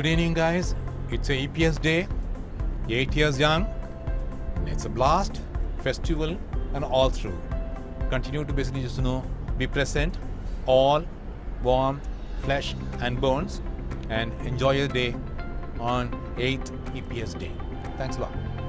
Good evening, guys. It's a EPS day. Eight years young. It's a blast, festival, and all through. Continue to basically just you know be present, all warm, flesh and bones, and enjoy your day on 8th EPS day. Thanks a lot.